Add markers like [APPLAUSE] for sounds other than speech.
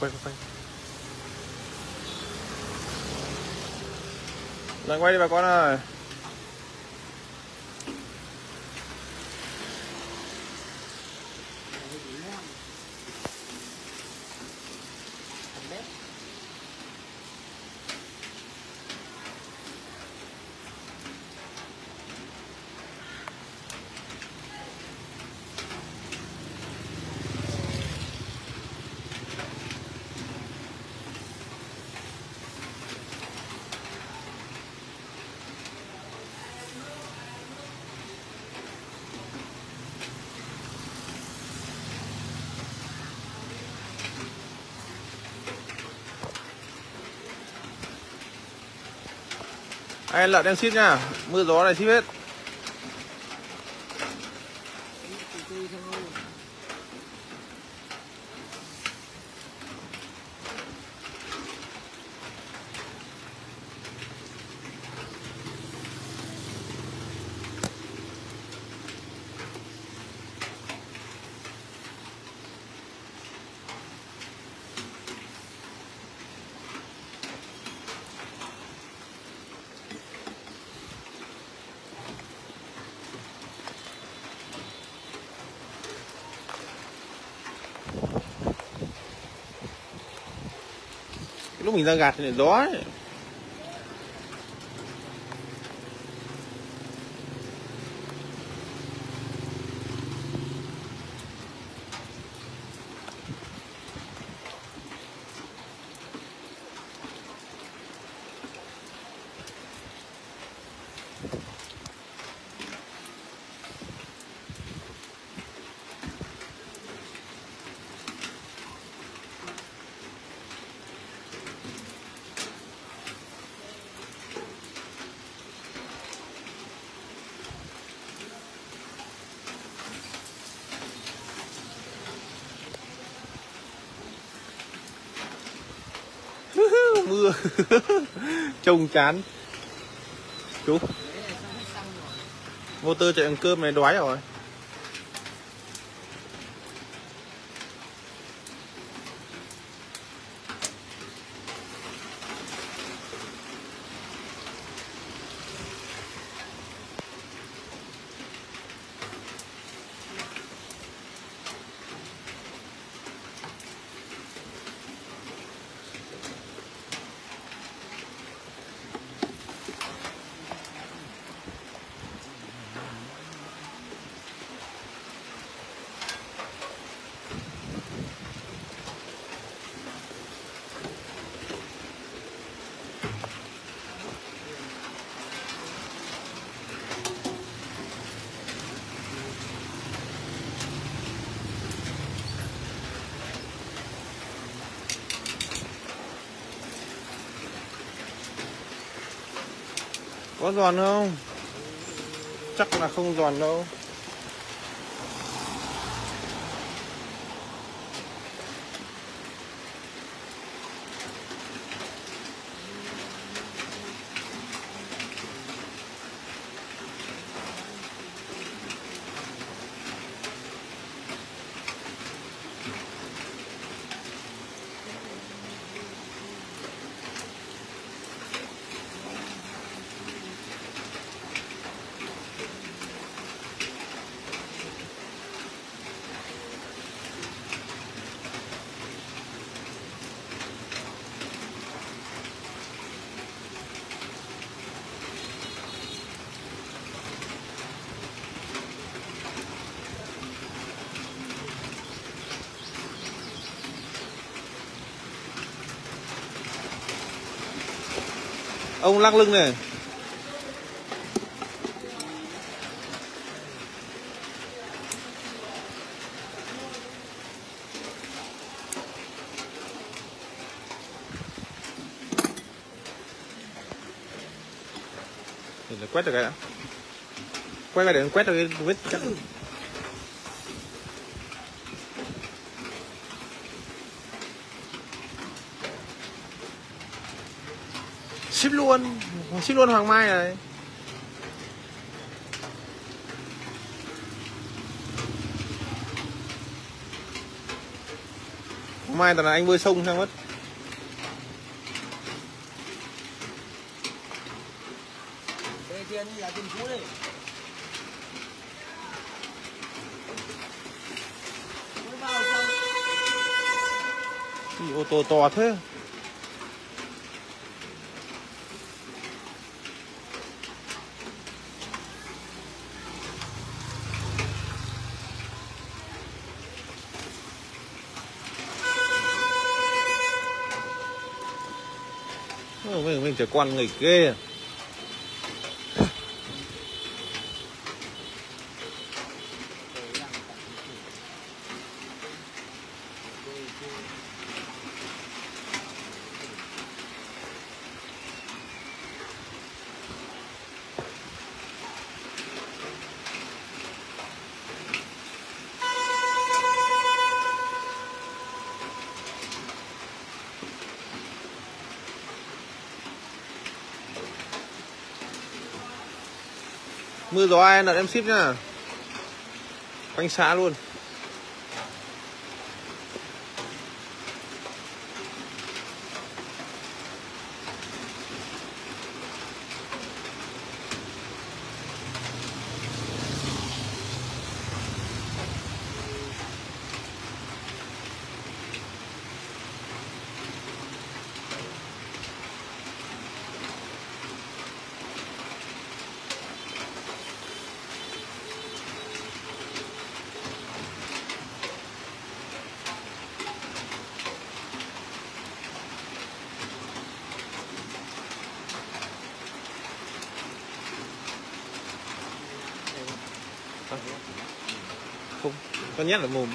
quay quay quay. Đang quay đi bà con ơi. Đây lợn đang ship nha. Mưa gió này ship hết. Lúc mình ra gạt thì lại gió ấy. Mưa. [LAUGHS] Trông chán. Chú. Motor chạy ăn cơm này đói rồi. Có giòn không? Chắc là không giòn đâu. Ông lắc lưng này. Để quét được cái đã. Quét cái để quét được cái vết chắc. Ship luôn ship luôn hoàng mai này mai toàn là anh bơi sông sang mất. Gì ô tô to thế mình mình trẻ con nghịch ghê à. Mưa gió ai là em ship nhá. Quanh xã luôn không con nhét ở mồm.